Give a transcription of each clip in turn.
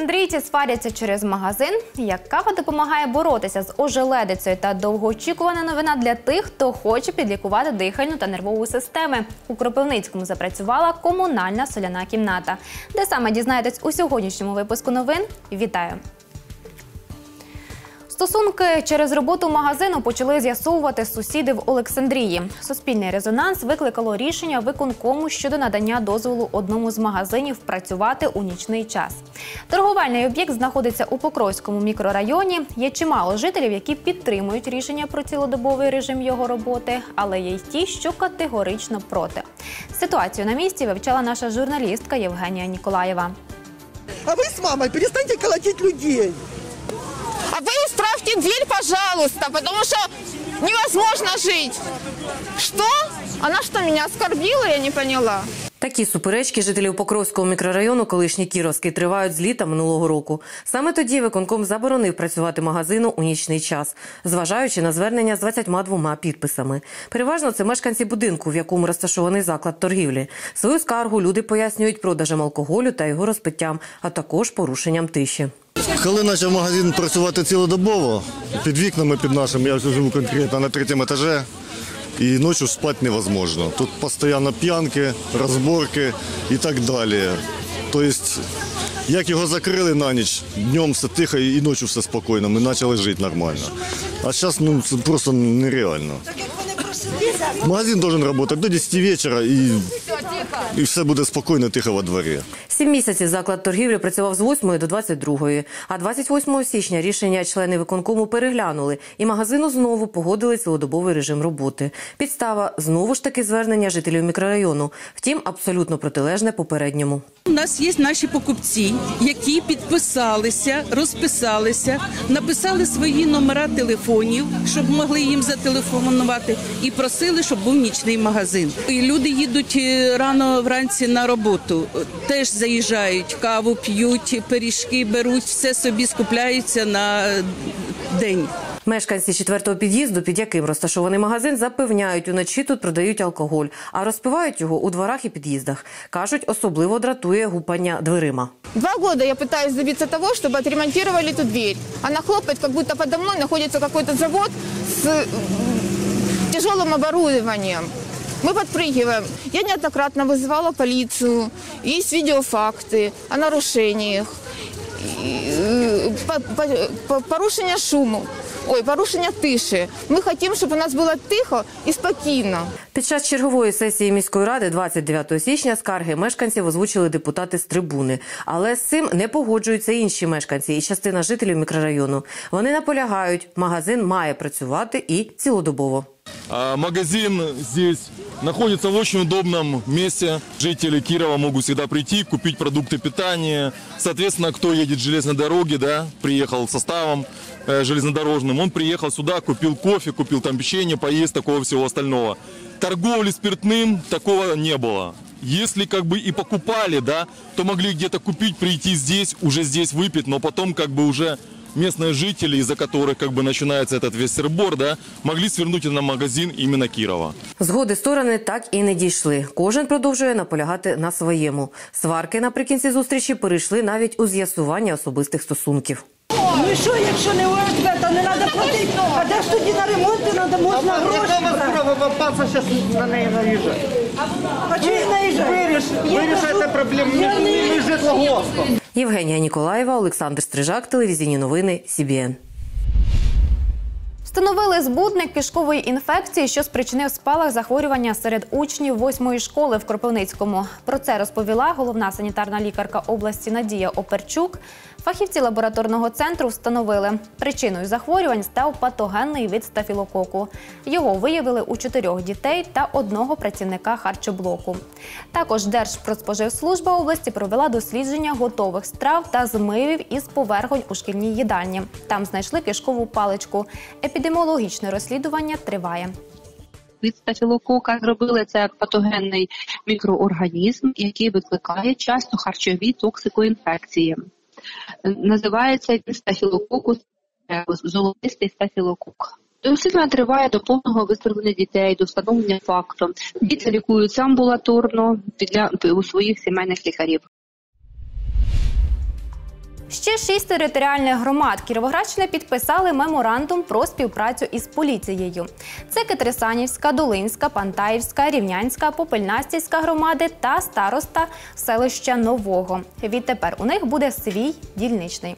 Олександрійці сваряться через магазин? Як кава допомагає боротися з ожеледицею та довгоочікувана новина для тих, хто хоче підлікувати дихальну та нервову системи. У Кропивницькому запрацювала комунальна соляна кімната. Де саме дізнаєтесь у сьогоднішньому випуску новин? Вітаю! Стосунки через роботу магазину почали з'ясовувати сусіди в Олександрії. Суспільний резонанс викликало рішення виконкому щодо надання дозволу одному з магазинів працювати у нічний час. Торговельний об'єкт знаходиться у Покровському мікрорайоні. Є чимало жителів, які підтримують рішення про цілодобовий режим його роботи, але є й ті, що категорично проти. Ситуацію на місці вивчала наша журналістка Євгенія Ніколаєва. А вы с мамой перестаньте колотить людей. А вы исправьте дверь, пожалуйста, потому что невозможно жить. Что? Она что, меня оскорбила, я не поняла. Такі суперечки жителів Покровського мікрорайону, колишній Кіровський, тривають з літа минулого року. Саме тоді виконком заборонив працювати магазину у нічний час, зважаючи на звернення з 22 підписами. Переважно це мешканці будинку, в якому розташований заклад торгівлі. Свою скаргу люди пояснюють продажем алкоголю та його розпиттям, а також порушенням тиші. Коли почав магазин працювати цілодобово, під вікнами під нашими, я вже живу конкретно на третьому етажі, і ночі спати невозможно. Тут постійно п'янки, розборки і так далі. Тобто, як його закрили на ніч, днем все тихо і ночі все спокійно, ми почали жити нормально. А зараз ну, це просто нереально. Магазин должен работать до 10 вечора і, і все буде спокійно, тихо во дворі. Сім місяців заклад торгівлі працював з 8 до 22, а 28 січня рішення члени виконкому переглянули, і магазину знову погодили цілодобовий режим роботи. Підстава знову ж таки звернення жителів мікрорайону, втім абсолютно протилежне попередньому. У нас є наші покупці, які підписалися, розписалися, написали свої номера телефонів, щоб могли їм зателефонувати, і просили, щоб був нічний магазин. І люди їдуть е, рано вранці на роботу, теж заїжджають, каву п'ють, пиріжки беруть, все собі скупляються на день. Мешканці четвертого під'їзду, під яким розташований магазин, запевняють, уночі тут продають алкоголь, а розпивають його у дворах і під'їздах. Кажуть, особливо дратує гупання дверима. Два года я пытаюсь добиться того, чтобы отремонтировали эту дверь. Она хлопает, как будто подо мной находится какой-то завод с м, тяжелым оборудованием. Мы подпрыгиваем. Я неоднократно вызывала полицию. Есть видеофакты о нарушениях. И, э, по- по- по- Порушення шуму. Ой, порушення тиші. Ми хочемо, щоб у нас було тихо і спокійно. Під час чергової сесії міської ради 29 січня скарги мешканців озвучили депутати з трибуни. Але з цим не погоджуються інші мешканці і частина жителів мікрорайону. Вони наполягають, магазин має працювати і цілодобово. Магазин здесь находится в очень удобном месте. Жители Кирова могут всегда прийти, купить продукты питания. Соответственно, кто едет с железной дороги, да, приехал составом железнодорожным, он приехал сюда, купил кофе, купил там печенье, поесть, такого всего остального. Торговли спиртным такого не было. Если как бы и покупали, да, то могли где-то купить, прийти здесь, уже здесь выпить, но потом как бы уже местные жители, из-за которых как бы начинается этот весь сырбор, да, могли свернуть на магазин именно Кирова. Згоди сторони так і не дійшли. Кожен продовжує наполягати на своєму. Сварки наприкінці зустрічі перейшли навіть у з'ясування особистих стосунків. Ну і що, якщо не ОСБ, то не треба платити. А де ж тоді на ремонти треба можна гроші брати? Паца сейчас на неї наїжджає. А чого їх наїжджає? Вирішайте проблему між житлогоспом. Євгенія Ніколаєва, Олександр Стрижак, телевізійні новини СІБІН. Встановили збудник кишкової інфекції, що спричинив спалах захворювання серед учнів восьмої школи в Кропивницькому. Про це розповіла головна санітарна лікарка області Надія Оперчук. Фахівці лабораторного центру встановили, причиною захворювань став патогенний вид стафілококу. Його виявили у чотирьох дітей та одного працівника харчоблоку. Також Держпродспоживслужба області провела дослідження готових страв та змивів із поверхонь у шкільній їдальні. Там знайшли кишкову паличку. Епідеміологічне розслідування триває. від стафілокока зробили це як патогенний мікроорганізм, який викликає часто харчові токсикоінфекції. Називається він стафілококус золотистий стафілокок. Дослідження триває до повного виставлення дітей, до встановлення факту. Діти лікуються амбулаторно для у своїх сімейних лікарів. Ще шість територіальних громад Кіровоградщини підписали меморандум про співпрацю із поліцією. Це Кетресанівська, Долинська, Пантаївська, Рівнянська, Попельнастівська громади та староста селища Нового. Відтепер у них буде свій дільничний.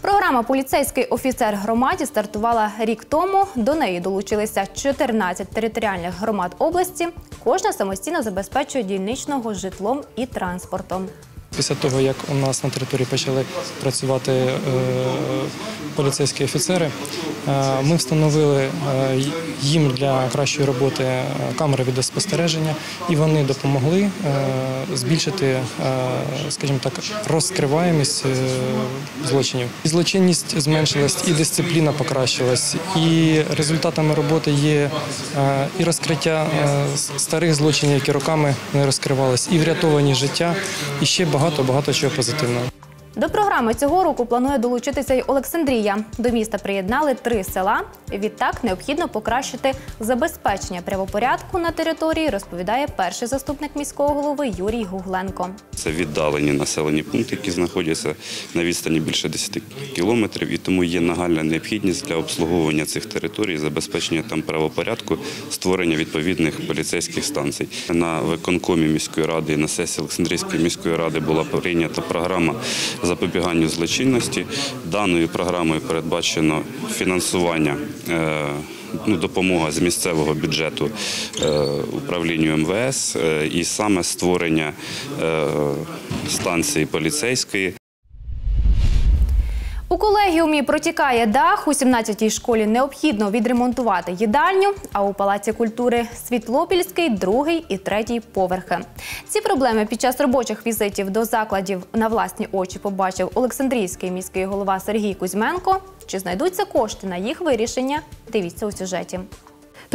Програма Поліцейський офіцер громаді стартувала рік тому. До неї долучилися 14 територіальних громад області. Кожна самостійно забезпечує дільничного житлом і транспортом. Після того, як у нас на території почали працювати е, поліцейські офіцери, е, ми встановили е, їм для кращої роботи е, камери відеоспостереження, і вони допомогли збільшити, скажімо так, розкриваємість злочинів. І злочинність зменшилась, і дисципліна покращилась, і результатами роботи є і розкриття старих злочинів, які роками не розкривались, і врятовані життя, і ще багато багато чого позитивного. До програми цього року планує долучитися й Олександрія. До міста приєднали три села. Відтак необхідно покращити забезпечення правопорядку на території, розповідає перший заступник міського голови Юрій Гугленко. Це віддалені населені пункти, які знаходяться на відстані більше 10 кілометрів, і тому є нагальна необхідність для обслуговування цих територій, забезпечення там правопорядку, створення відповідних поліцейських станцій. На виконкомі міської ради і на сесії Олександрійської міської ради була прийнята програма запобіганню злочинності. Даною програмою передбачено фінансування. е, Ну, допомога з місцевого бюджету е, управлінню МВС е, і саме створення станції поліцейської. У колегіумі протікає дах. У 17-й школі необхідно відремонтувати їдальню, а у Палаці культури Світлопільський, другий і третій поверхи. Ці проблеми під час робочих візитів до закладів на власні очі побачив Олександрійський міський голова Сергій Кузьменко. Чи знайдуться кошти на їх вирішення? Дивіться у сюжеті.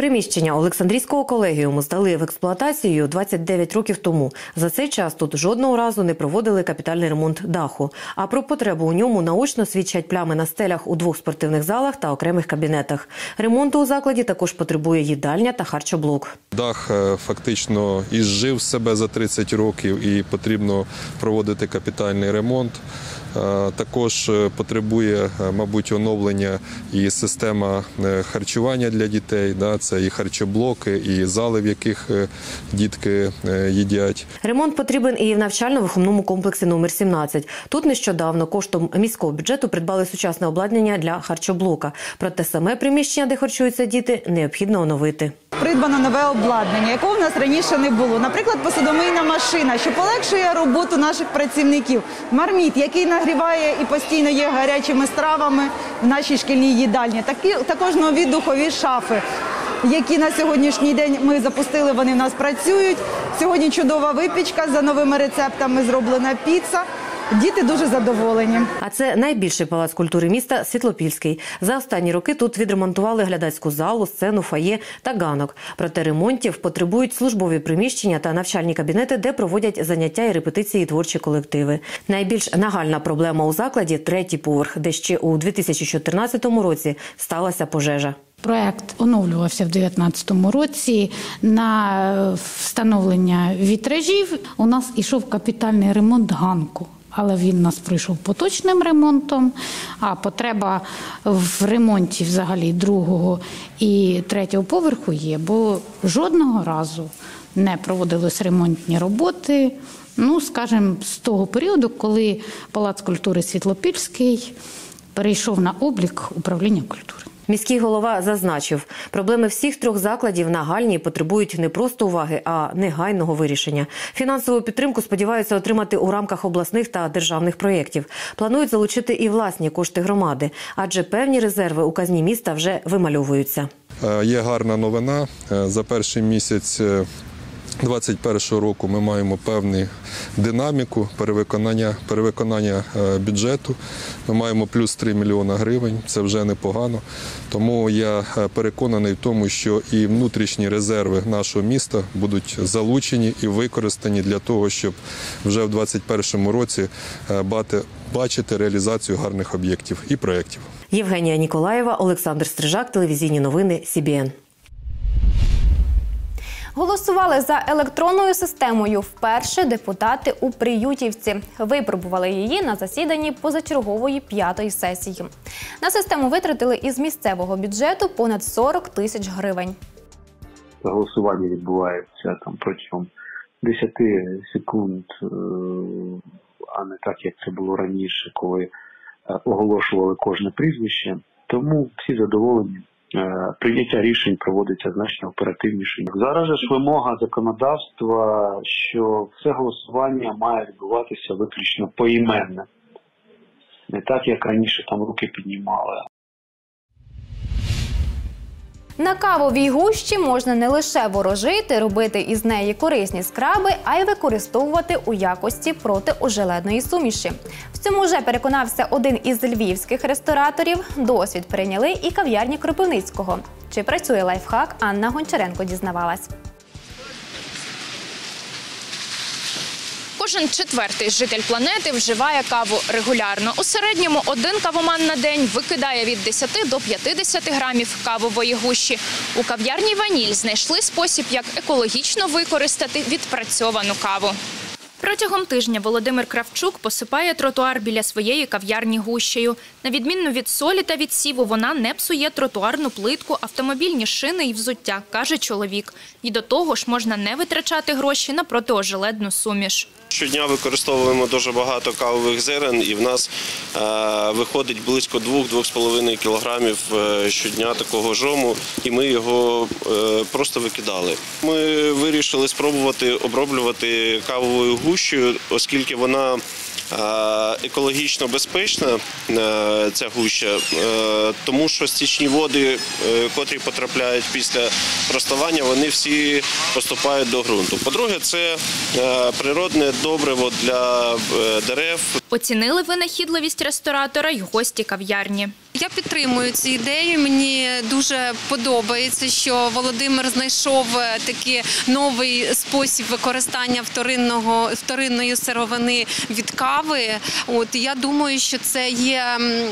Приміщення Олександрійського колегіуму здали в експлуатацію 29 років тому. За цей час тут жодного разу не проводили капітальний ремонт даху. А про потребу у ньому наочно свідчать плями на стелях у двох спортивних залах та окремих кабінетах. Ремонту у закладі також потребує їдальня та харчоблок. Дах е, фактично ізжив себе за 30 років і потрібно проводити капітальний ремонт. Е, Також е, потребує, е, мабуть, оновлення і система харчування для дітей. Це і харчоблоки, і зали, в яких дітки їдять. Ремонт потрібен і в навчально-виховному комплексі номер 17. Тут нещодавно коштом міського бюджету придбали сучасне обладнання для харчоблока. Проте саме приміщення, де харчуються діти, необхідно оновити. Придбано нове обладнання, якого в нас раніше не було. Наприклад, посудомийна машина, що полегшує роботу наших працівників. Марміт, який нагріває і постійно є гарячими стравами в нашій шкільній їдальні. Такі також нові духові шафи. Які на сьогоднішній день ми запустили, вони в нас працюють. Сьогодні чудова випічка за новими рецептами зроблена піца. Діти дуже задоволені. А це найбільший палац культури міста Світлопільський. За останні роки тут відремонтували глядацьку залу, сцену, фає та ганок. Проте ремонтів потребують службові приміщення та навчальні кабінети, де проводять заняття і репетиції творчі колективи. Найбільш нагальна проблема у закладі третій поверх, де ще у 2014 році сталася пожежа. Проект оновлювався в 2019 році на встановлення вітражів. У нас ішов капітальний ремонт ганку. Але він нас пройшов поточним ремонтом, а потреба в ремонті взагалі другого і третього поверху є, бо жодного разу не проводились ремонтні роботи. Ну, скажімо, з того періоду, коли Палац культури Світлопільський перейшов на облік управління культури. Міський голова зазначив, проблеми всіх трьох закладів нагальні і потребують не просто уваги, а негайного вирішення. Фінансову підтримку сподіваються отримати у рамках обласних та державних проєктів. Планують залучити і власні кошти громади, адже певні резерви у казні міста вже вимальовуються. Е, Є гарна новина. Е, За перший місяць е, 2021 року ми маємо певну динаміку перевиконання, перевиконання е, бюджету. Ми маємо плюс 3 мільйона гривень. Це вже непогано. Тому я е, переконаний в тому, що і внутрішні резерви нашого міста будуть залучені і використані для того, щоб вже в 2021 році е, бачити реалізацію гарних об'єктів і проєктів. Євгенія Ніколаєва, Олександр Стрижак, телевізійні новини СІБІН. Голосували за електронною системою. Вперше депутати у Приютівці випробували її на засіданні позачергової п'ятої сесії. На систему витратили із місцевого бюджету понад 40 тисяч гривень. голосування відбувається там протягом 10 секунд, е, а не так, як це було раніше, коли е, оголошували кожне прізвище. Тому всі задоволені. Е, Прийняття рішень проводиться значно оперативніше. Зараз ж вимога законодавства, що все голосування має відбуватися виключно поіменне. Не так, як раніше там руки піднімали, На кавовій гущі можна не лише ворожити, робити із неї корисні скраби, а й використовувати у якості протиожеледної суміші. В цьому вже переконався один із львівських рестораторів. Досвід прийняли і кав'ярні Кропивницького. Чи працює лайфхак, Анна Гончаренко дізнавалась. Кожен четвертий житель планети вживає каву регулярно. У середньому один кавоман на день викидає від 10 до 50 грамів кавової гущі. У кав'ярні Ваніль знайшли спосіб, як екологічно використати відпрацьовану каву. Протягом тижня Володимир Кравчук посипає тротуар біля своєї кав'ярні гущею. На відміну від солі та від сіву, вона не псує тротуарну плитку, автомобільні шини і взуття, каже чоловік. І до того ж можна не витрачати гроші на протиожеледну суміш. Щодня використовуємо дуже багато кавових зерен, і в нас е, виходить близько 2-2,5 кілограмів е, щодня такого жому, і ми його е, просто викидали. Ми вирішили спробувати оброблювати кавовою гущею, оскільки вона екологічно безпечна, е, ця гуща, е, тому що стічні води, е, котрі потрапляють після проставання, вони всі поступають до ґрунту. По-друге, це е, природне добриво для е, дерев. Оцінили винахідливість ресторатора й гості кав'ярні. Я підтримую цю ідею. Мені дуже подобається, що Володимир знайшов е, такий новий спосіб використання вторинного вторинної сировини від кави. От я думаю, що це є е,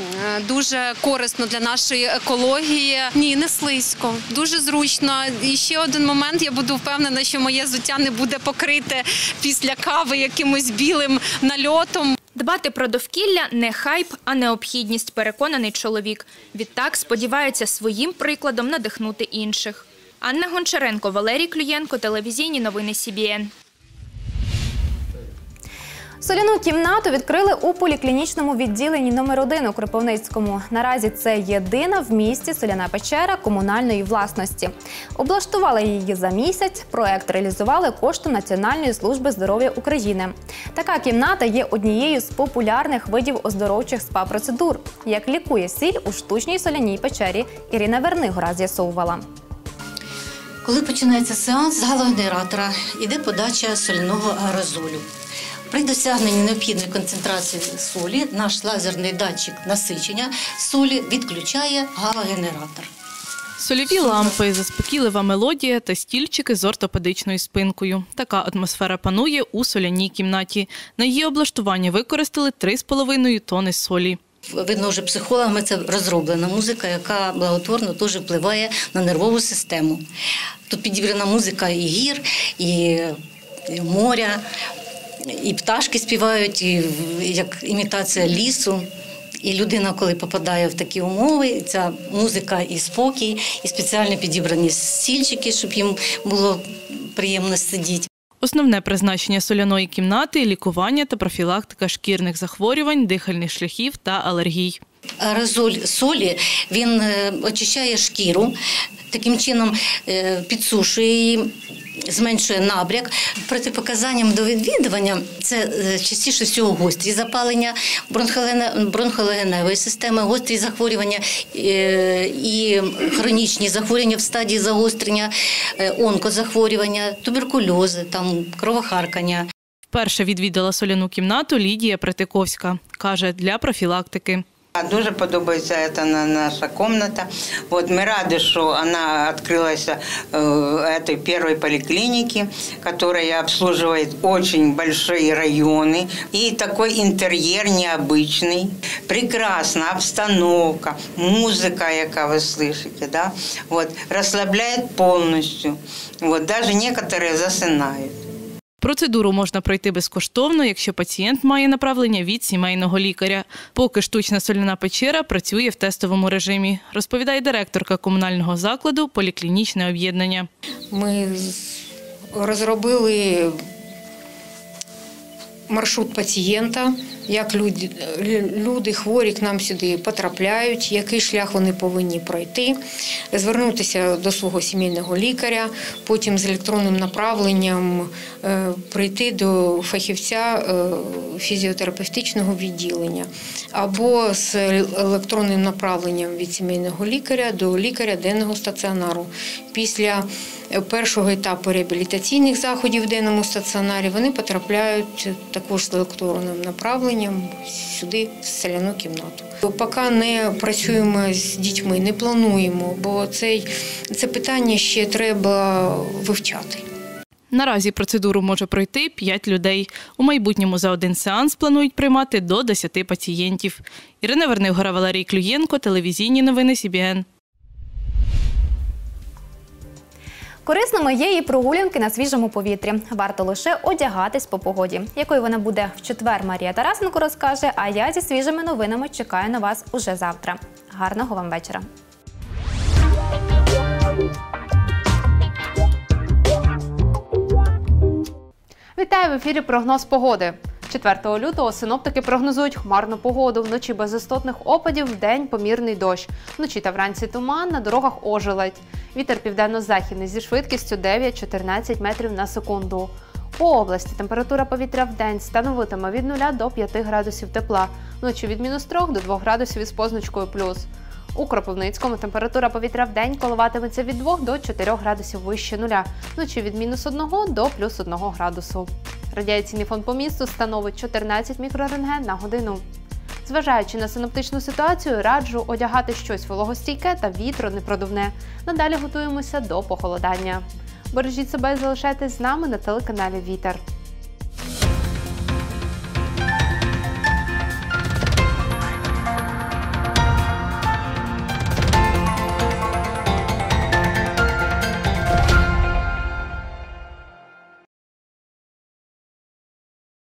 дуже корисно для нашої екології. Ні, не слизько, дуже зручно. І ще один момент. Я буду впевнена, що моє зуття не буде покрите після кави якимось білим нальотом. Дбати про довкілля не хайп, а необхідність, переконаний чоловік. Відтак сподівається своїм прикладом надихнути інших. Анна Гончаренко, Валерій Клюєнко, телевізійні новини СІБІН. Соляну кімнату відкрили у поліклінічному відділенні номер 1 у Кропивницькому. Наразі це єдина в місті соляна печера комунальної власності. Облаштували її за місяць. Проект реалізували коштом Національної служби здоров'я України. Така кімната є однією з популярних видів оздоровчих спа-процедур. Як лікує сіль у штучній соляній печері, Ірина Вернигора з'ясовувала. Коли починається сеанс з галогенератора, йде подача соляного аерозолю. При досягненні необхідної концентрації солі наш лазерний датчик насичення солі відключає галогенератор. Сольові лампи, заспокійлива мелодія та стільчики з ортопедичною спинкою. Така атмосфера панує у соляній кімнаті. На її облаштування використали 3,5 тони солі. Видно, вже психологами це розроблена музика, яка благотворно теж впливає на нервову систему. Тут підібрана музика і гір, і і моря, і пташки співають, і як імітація лісу. І людина, коли попадає в такі умови, ця музика і спокій, і спеціально підібрані стільчики, щоб їм було приємно сидіти. Основне призначення соляної кімнати лікування та профілактика шкірних захворювань, дихальних шляхів та алергій. Аерозоль солі він е, очищає шкіру, таким чином е, підсушує її. Зменшує набряк. Протипоказанням до відвідування це е, частіше всього гострі запалення бронхолегеневої системи, гострі захворювання е, і хронічні захворювання в стадії загострення, е, онкозахворювання, туберкульози, там кровохаркання. Вперше відвідала соляну кімнату Лідія Притиковська. Каже, для профілактики. А дуже подобається ця наша кімната. От ми раді, що вона відкрилася в цій першій поліклініці, яка обслуживает дуже великі райони. І такий інтер'єр необычный. Прекрасна обстановка, музика, яка ви слышите, да? вот, розслабляє повністю. Вот, даже некоторые засинають. Процедуру можна пройти безкоштовно, якщо пацієнт має направлення від сімейного лікаря. Поки штучна соляна печера працює в тестовому режимі, розповідає директорка комунального закладу Поліклінічне об'єднання. Ми розробили маршрут пацієнта, як люди, люди хворі к нам сюди потрапляють, який шлях вони повинні пройти, звернутися до свого сімейного лікаря, потім з електронним направленням е, прийти до фахівця е, фізіотерапевтичного відділення або з електронним направленням від сімейного лікаря до лікаря денного стаціонару. Після першого етапу реабілітаційних заходів в денному стаціонарі вони потрапляють також з електронним направленням сюди, в соляну кімнату. Поки не працюємо з дітьми, не плануємо, бо цей, це питання ще треба вивчати. Наразі процедуру може пройти 5 людей. У майбутньому за один сеанс планують приймати до 10 пацієнтів. Ірина Вернигора, Валерій Клюєнко, телевізійні новини СІБІН. Корисними є і прогулянки на свіжому повітрі. Варто лише одягатись по погоді. Якою вона буде в четвер, Марія Тарасенко розкаже. А я зі свіжими новинами чекаю на вас уже завтра. Гарного вам вечора. Вітаю в ефірі прогноз погоди. 4 лютого синоптики прогнозують хмарну погоду. Вночі без істотних опадів, вдень помірний дощ. Вночі та вранці туман, на дорогах ожеледь. Вітер південно-західний зі швидкістю 9-14 метрів на секунду. По області температура повітря в день становитиме від 0 до 5 градусів тепла, вночі від мінус 3 до 2 градусів із позначкою плюс. У Кропивницькому температура повітря в день коливатиметься від 2 до 4 градусів вище нуля, вночі від мінус 1 до плюс 1 градусу. Радіаційний фон по місту становить 14 мікрорентген на годину. Зважаючи на синоптичну ситуацію, раджу одягати щось вологостійке та вітро непродувне. Надалі готуємося до похолодання. Бережіть себе і залишайтесь з нами на телеканалі Вітер.